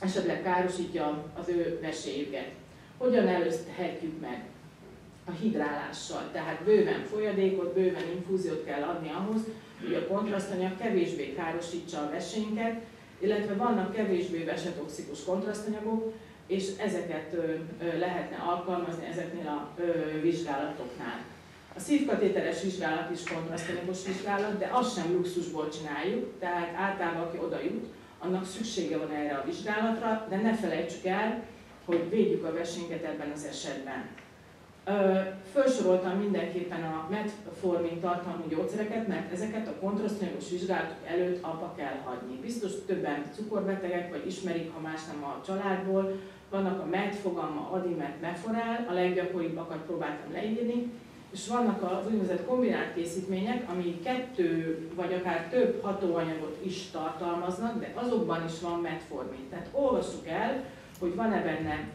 Speaker 3: esetleg károsítja az ő vesélyüket. Hogyan előzhetjük meg? A hidrálással, tehát bőven folyadékot, bőven infúziót kell adni ahhoz, hogy a kontrasztanyag kevésbé károsítsa a vesénket, illetve vannak kevésbé vesetoxikus kontrasztanyagok, és ezeket lehetne alkalmazni ezeknél a vizsgálatoknál. A szívkatéteres vizsgálat is kontrasztanyagos vizsgálat, de azt sem luxusból csináljuk, tehát általában aki oda jut, annak szüksége van erre a vizsgálatra, de ne felejtsük el, hogy védjük a vesénket ebben az esetben. Felsoroltam mindenképpen a metformin tartalmú gyógyszereket, mert ezeket a kontrasztanyagos vizsgálatok előtt abba kell hagyni. Biztos többen cukorbetegek, vagy ismerik, ha más nem a családból. Vannak a metfogamma, adimet, meforál, a leggyakoribbakat próbáltam leírni, és vannak az úgynevezett kombinált készítmények, ami kettő vagy akár több hatóanyagot is tartalmaznak, de azokban is van metformin. Tehát olvassuk el, hogy van-e benne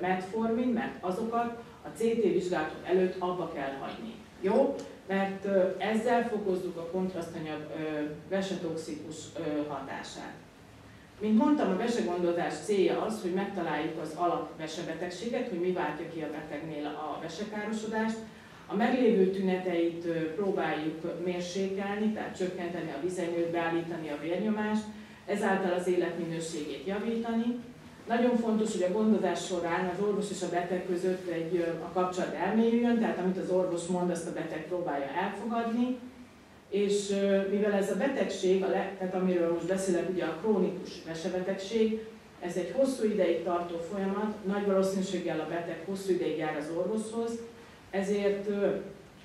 Speaker 3: metformin, mert azokat a CT vizsgálatok előtt abba kell hagyni. Jó? Mert ezzel fokozzuk a kontrasztanyag vesetoxikus hatását. Mint mondtam, a vesegondozás célja az, hogy megtaláljuk az alapvesebetegséget, hogy mi váltja ki a betegnél a vesekárosodást. A meglévő tüneteit próbáljuk mérsékelni, tehát csökkenteni a vizenyőt, beállítani a vérnyomást, ezáltal az életminőségét javítani, nagyon fontos, hogy a gondozás során az orvos és a beteg között egy, a kapcsolat elmélyüljön, tehát amit az orvos mond, azt a beteg próbálja elfogadni, és mivel ez a betegség, a le, tehát amiről most beszélek, ugye a krónikus vesebetegség, ez egy hosszú ideig tartó folyamat, nagy valószínűséggel a beteg hosszú ideig jár az orvoshoz, ezért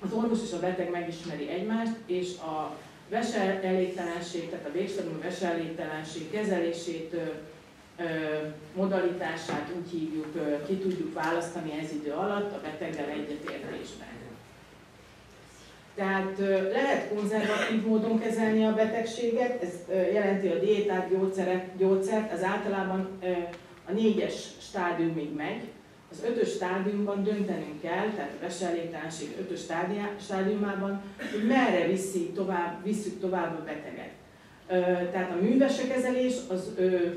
Speaker 3: az orvos és a beteg megismeri egymást, és a veselégtelenség, tehát a végsősorban a veselégtelenség kezelését modalitását úgy hívjuk, ki tudjuk választani ez idő alatt a beteggel egyetértésben. Tehát lehet konzervatív módon kezelni a betegséget, ez jelenti a diétát, gyógyszert, ez általában a négyes stádiumig megy. Az ötös stádiumban döntenünk kell, tehát a veselégtelenség ötös stádiumában, hogy merre viszi tovább, visszük tovább a beteget. Tehát a művesekezelés, az,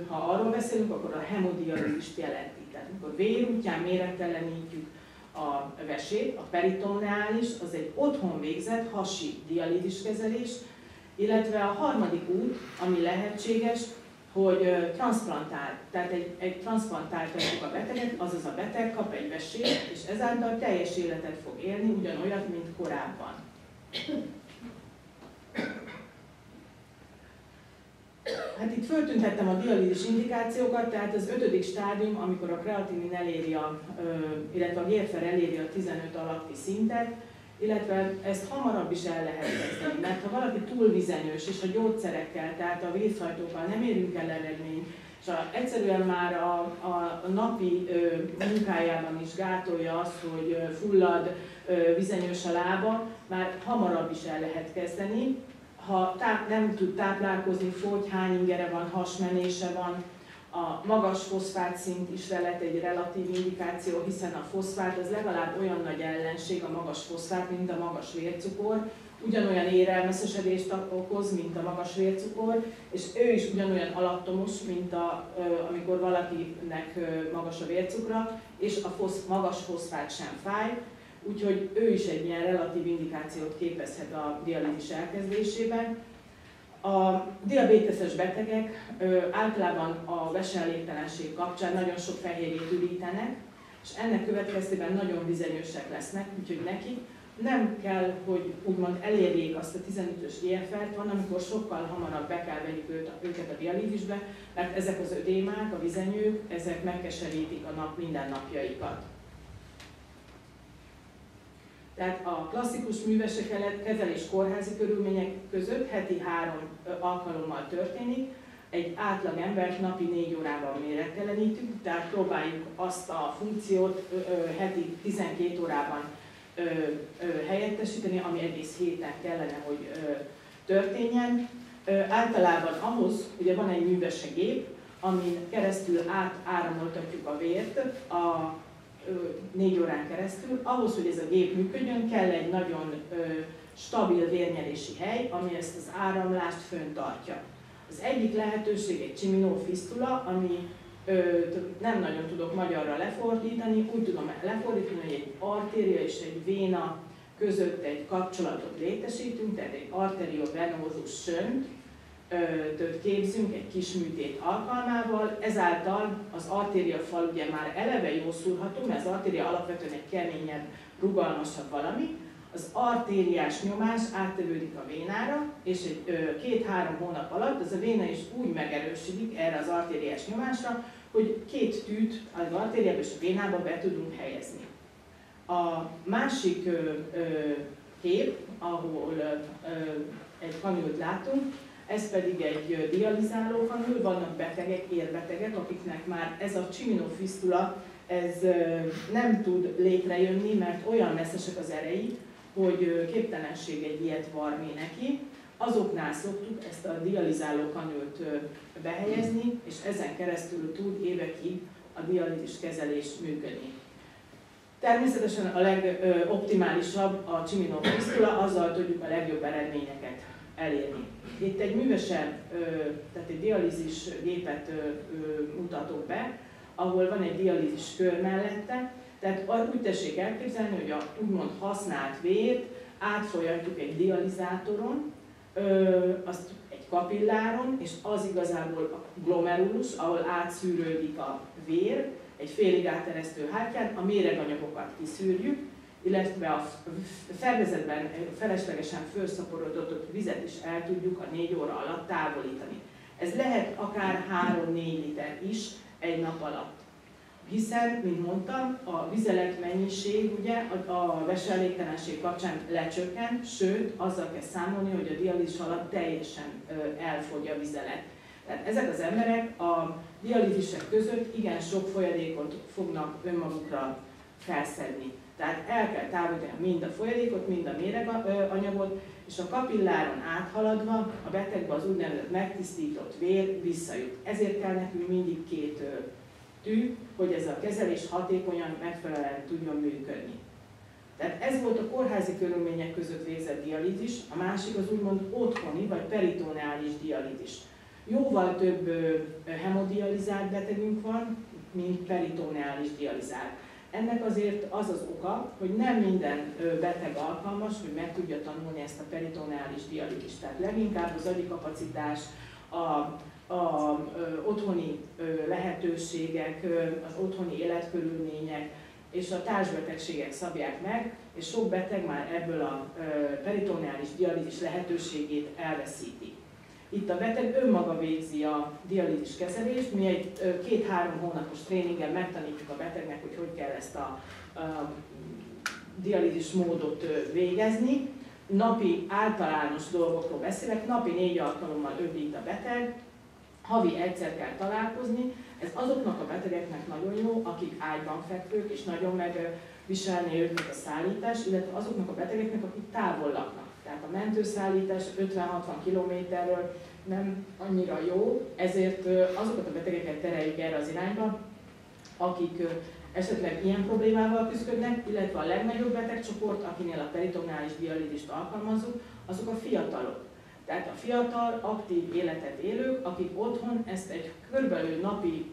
Speaker 3: ha arról beszélünk, akkor a hemodialízist jelenti. Tehát Amikor vérútján mérettelenítjük a vesét, a peritoneális, az egy otthon végzett hasi dialízis kezelés, illetve a harmadik út, ami lehetséges, hogy transplantál, tehát egy, egy transplantáltatjuk a beteget, azaz a beteg kap egy vesét, és ezáltal teljes életet fog élni, ugyanolyat, mint korábban. Hát itt föltüntettem a dialízis indikációkat, tehát az ötödik stádium, amikor a kreatinin eléri a, illetve a gérfer eléri a 15 alatti szintet, illetve ezt hamarabb is el lehet kezdeni, mert ha valaki túl vizenyős, és a gyógyszerekkel, tehát a vészhajtókkal nem érünk el eredményt, és egyszerűen már a, a napi ö, munkájában is gátolja azt, hogy fullad, ö, vizenyős a lába, már hamarabb is el lehet kezdeni. Ha táp, nem tud táplálkozni, fogy, hány ingere van, hasmenése van, a magas foszfát szint is lehet egy relatív indikáció, hiszen a foszfát az legalább olyan nagy ellenség, a magas foszfát, mint a magas vércukor, ugyanolyan érelmeszesedést okoz, mint a magas vércukor, és ő is ugyanolyan alattomos, mint a, amikor valakinek magas a vércukra, és a fosz, magas foszfát sem fáj, úgyhogy ő is egy ilyen relatív indikációt képezhet a dialízis elkezdésében. A diabéteses betegek általában a veselégtelenség kapcsán nagyon sok fehérjét ürítenek, és ennek következtében nagyon vizenyősek lesznek, úgyhogy nekik nem kell, hogy úgymond elérjék azt a 15-ös GFR-t, van, amikor sokkal hamarabb be kell vegyük őt, őket a dialízisbe, mert ezek az ödémák, a vizenyők, ezek megkeserítik a nap mindennapjaikat. Tehát a klasszikus művesek kezelés kórházi körülmények között heti három alkalommal történik, egy átlag embert napi négy órában mérettelenítünk, tehát próbáljuk azt a funkciót heti 12 órában helyettesíteni, ami egész héten kellene, hogy történjen. Általában ahhoz, ugye van egy művesegép, amin keresztül átáramoltatjuk a vért a négy órán keresztül. Ahhoz, hogy ez a gép működjön, kell egy nagyon stabil vérnyelési hely, ami ezt az áramlást föntartja. Az egyik lehetőség egy csiminófisztula, ami ö, nem nagyon tudok magyarra lefordítani, úgy tudom lefordítani, hogy egy artéria és egy véna között egy kapcsolatot létesítünk, tehát egy arteriovenózus sönt, képzünk egy kis műtét alkalmával, ezáltal az artéria fal ugye már eleve jó szúrható, mert az artéria alapvetően egy keményebb, rugalmasabb valami, az artériás nyomás áttevődik a vénára, és egy két-három hónap alatt az a véna is úgy megerősödik erre az artériás nyomásra, hogy két tűt az artériába és a vénába be tudunk helyezni. A másik ö, ö, kép, ahol ö, egy kanült látunk, ez pedig egy dializáló kanül, vannak betegek, érbetegek, akiknek már ez a csiminofisztula ez nem tud létrejönni, mert olyan messzesek az erei, hogy képtelenség egy ilyet varni neki. Azoknál szoktuk ezt a dializáló kanült behelyezni, és ezen keresztül tud évekig a dialízis kezelés működni. Természetesen a legoptimálisabb a csiminofisztula, azzal tudjuk a legjobb eredményeket elérni. Itt egy művesen, tehát egy dialízis gépet mutatok be, ahol van egy dialízis kör mellette, tehát úgy tessék elképzelni, hogy a úgymond használt vért átfolyatjuk egy dializátoron, azt egy kapilláron, és az igazából a glomerulus, ahol átszűrődik a vér, egy félig áteresztő hátján, a méreganyagokat kiszűrjük, illetve a szervezetben feleslegesen felszaporodott vizet is el tudjuk a négy óra alatt távolítani. Ez lehet akár 3-4 liter is egy nap alatt. Hiszen, mint mondtam, a vizelet mennyiség ugye a, veselégtelenség kapcsán lecsökken, sőt, azzal kell számolni, hogy a dialízis alatt teljesen elfogy a vizelet. Tehát ezek az emberek a dialízisek között igen sok folyadékot fognak önmagukra felszedni. Tehát el kell távolítani mind a folyadékot, mind a méreganyagot, és a kapilláron áthaladva a betegbe az úgynevezett megtisztított vér visszajut. Ezért kell nekünk mindig két tű, hogy ez a kezelés hatékonyan, megfelelően tudjon működni. Tehát ez volt a kórházi körülmények között végzett dialízis, a másik az úgymond otthoni vagy peritoneális dialízis. Jóval több hemodializált betegünk van, mint peritoneális dializál. Ennek azért az az oka, hogy nem minden beteg alkalmas, hogy meg tudja tanulni ezt a peritoneális dialízist. Tehát leginkább az agyi kapacitás, a, a ö, otthoni lehetőségek, az otthoni életkörülmények és a társbetegségek szabják meg, és sok beteg már ebből a peritoneális dialízis lehetőségét elveszíti. Itt a beteg önmaga végzi a dialízis kezelést, mi egy két-három hónapos tréningen megtanítjuk a betegnek, hogy hogy kell ezt a, a dialízis módot végezni. Napi általános dolgokról beszélek, napi négy alkalommal öblít a beteg, havi egyszer kell találkozni. Ez azoknak a betegeknek nagyon jó, akik ágyban fekvők, és nagyon megviselni őket a szállítás, illetve azoknak a betegeknek, akik távol laknak. Tehát a mentőszállítás 50-60 kilométerről nem annyira jó, ezért azokat a betegeket tereljük erre az irányba, akik esetleg ilyen problémával küzdködnek, illetve a legnagyobb betegcsoport, akinél a peritoneális dialízist alkalmazzuk, azok a fiatalok. Tehát a fiatal, aktív életet élők, akik otthon ezt egy körülbelül napi,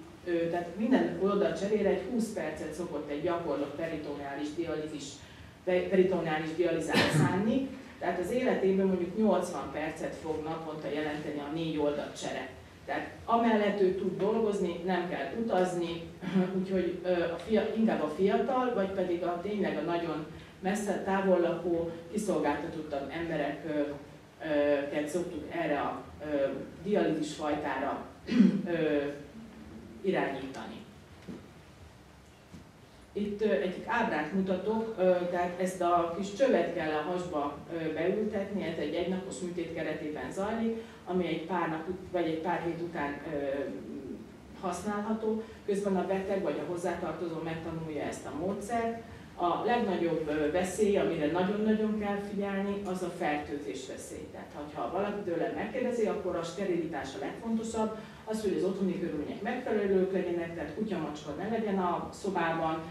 Speaker 3: tehát minden oldal cserére egy 20 percet szokott egy gyakorlott peritoneális dialízis, peritoneális dializát szánni, tehát az életében mondjuk 80 percet fog naponta jelenteni a négy oldalt csere. Tehát amellett ő tud dolgozni, nem kell utazni, úgyhogy a fia, inkább a fiatal, vagy pedig a tényleg a nagyon messze távol lakó, kiszolgáltatottabb embereket szoktuk erre a dialízis fajtára irányítani. Itt egy ábrát mutatok, tehát ezt a kis csövet kell a hasba beültetni, ez egy egynapos műtét keretében zajlik, ami egy pár nap vagy egy pár hét után használható, közben a beteg vagy a hozzátartozó megtanulja ezt a módszert. A legnagyobb veszély, amire nagyon-nagyon kell figyelni, az a fertőzés veszély. Tehát ha valaki tőle megkérdezi, akkor a sterilitás a legfontosabb, az, hogy az otthoni körülmények megfelelők legyenek, tehát kutyamacska ne legyen a szobában,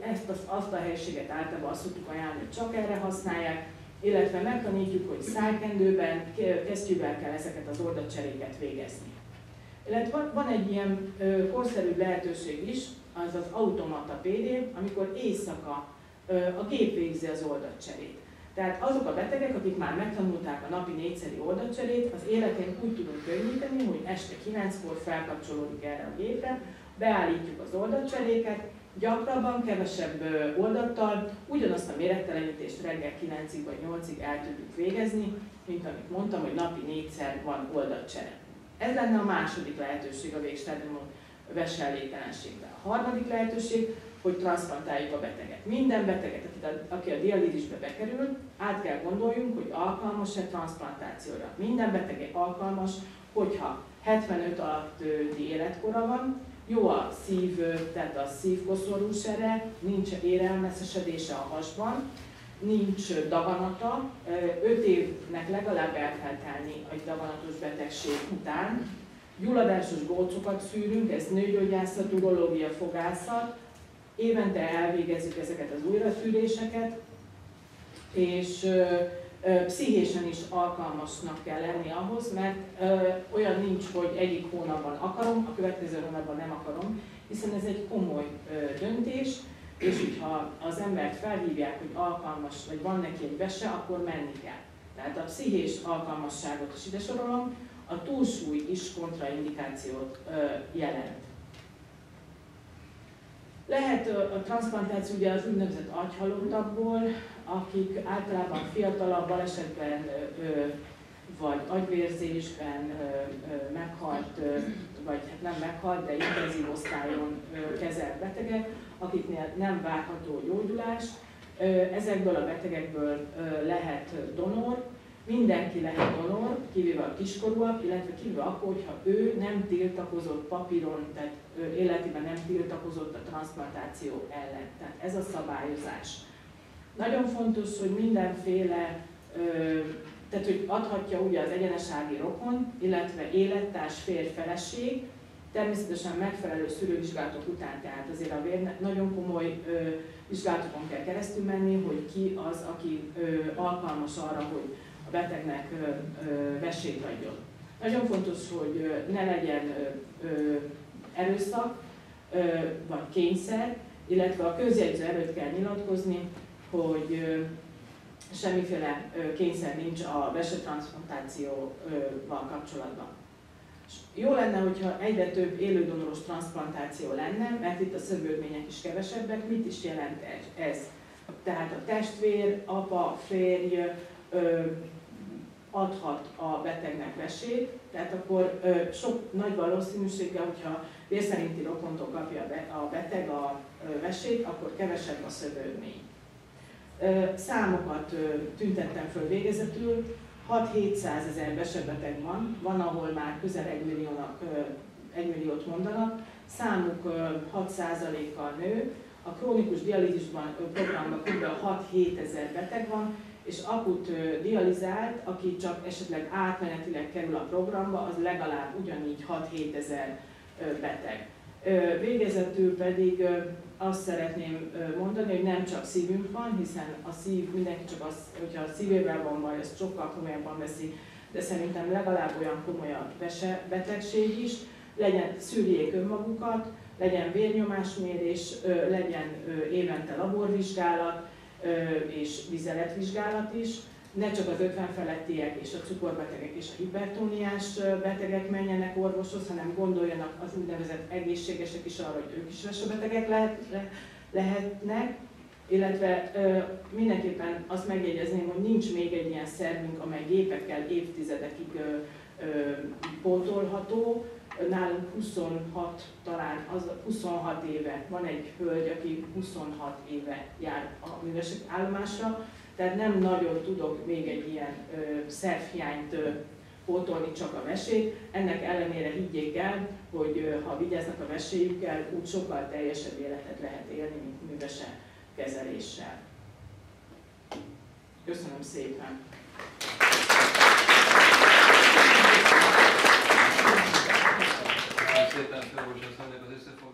Speaker 3: ezt az, azt a helységet általában azt szoktuk ajánlani, hogy csak erre használják, illetve megtanítjuk, hogy szájkendőben, kesztyűvel kell ezeket az oldacseréket végezni. Illetve van, egy ilyen korszerű lehetőség is, az az automata PD, amikor éjszaka a gép végzi az oldacserét. Tehát azok a betegek, akik már megtanulták a napi négyszeri oldacserét, az életén úgy tudunk könnyíteni, hogy este 9-kor felkapcsolódik erre a gépre, beállítjuk az oldalcseréket, gyakrabban, kevesebb oldattal, ugyanazt a mérettelenítést reggel 9-ig vagy 8-ig el tudjuk végezni, mint amit mondtam, hogy napi négyszer van oldatcsere. Ez lenne a második lehetőség a végstádiumon vesellétlenségben. A harmadik lehetőség, hogy transplantáljuk a beteget. Minden beteget, aki a dialízisbe bekerül, át kell gondoljunk, hogy alkalmas-e transplantációra. Minden betege alkalmas, hogyha 75 alatti életkora van, jó a szív, tehát a szívkoszorú sere, nincs érelmeszesedése a hasban, nincs daganata, 5 évnek legalább el kell telni egy daganatos betegség után. Gyulladásos gócokat szűrünk, ez nőgyógyászat, urológia, fogászat, évente elvégezzük ezeket az újraszűréseket, és pszichésen is alkalmasnak kell lenni ahhoz, mert olyan nincs, hogy egyik hónapban akarom, a következő hónapban nem akarom, hiszen ez egy komoly döntés, és hogyha az embert felhívják, hogy alkalmas, vagy van neki egy vese, akkor menni kell. Tehát a pszichés alkalmasságot is ide sorolom, a túlsúly is kontraindikációt jelent. Lehet a transplantáció ugye az úgynevezett agyhalottakból, akik általában fiatalabb balesetben vagy agyvérzésben meghalt, vagy hát nem meghalt, de intenzív osztályon kezelt betegek, akiknél nem várható gyógyulás. Ezekből a betegekből lehet donor, mindenki lehet donor, kivéve a kiskorúak, illetve kivéve akkor, hogyha ő nem tiltakozott papíron, tehát életében nem tiltakozott a transplantáció ellen. Tehát ez a szabályozás. Nagyon fontos, hogy mindenféle, tehát hogy adhatja ugye az egyenesági rokon, illetve élettárs férj-feleség, természetesen megfelelő szülővizsgálatok után, tehát azért a vér, nagyon komoly ö, vizsgálatokon kell keresztül menni, hogy ki az, aki ö, alkalmas arra, hogy a betegnek ö, ö, vesét adjon. Nagyon fontos, hogy ne legyen ö, ö, erőszak, vagy kényszer, illetve a közjegyző előtt kell nyilatkozni, hogy semmiféle kényszer nincs a vesetransplantációval kapcsolatban. Jó lenne, hogyha egyre több élődonoros transplantáció lenne, mert itt a szövődmények is kevesebbek. Mit is jelent ez? Tehát a testvér, apa, férj adhat a betegnek vesét, tehát akkor sok nagy valószínűséggel, hogyha vérszerinti rokontól kapja a beteg a vesét, akkor kevesebb a szövődmény. Számokat tüntettem föl végezetül, 6-700 ezer besebeteg van, van, ahol már közel 1, milliónak, 1 milliót mondanak, számuk 6%-kal nő, a krónikus dialízisban programban kb. 6-7 ezer beteg van, és akut dializált, aki csak esetleg átmenetileg kerül a programba, az legalább ugyanígy 6-7 ezer beteg. Végezetül pedig azt szeretném mondani, hogy nem csak szívünk van, hiszen a szív, mindenki csak az, hogyha a szívével van baj, ezt sokkal komolyabban veszi, de szerintem legalább olyan komoly a betegség is, legyen szűrjék önmagukat, legyen vérnyomásmérés, legyen évente laborvizsgálat és vizeletvizsgálat is, ne csak az 50 felettiek és a cukorbetegek és a hipertóniás betegek menjenek orvoshoz, hanem gondoljanak az úgynevezett egészségesek is arra, hogy ők is vesebetegek lehet, lehetnek, illetve ö, mindenképpen azt megjegyezném, hogy nincs még egy ilyen szervünk, amely gépekkel évtizedekig ö, ö, pótolható. Nálunk 26, talán az 26 éve. Van egy hölgy, aki 26 éve jár a művesek állomásra, tehát nem nagyon tudok még egy ilyen ö, szervhiányt pótolni csak a mesét. Ennek ellenére higgyék el, hogy ö, ha vigyáznak a meséjükkel, úgy sokkal teljesebb életet lehet élni, mint művese kezeléssel. Köszönöm szépen!
Speaker 4: Köszönöm szépen.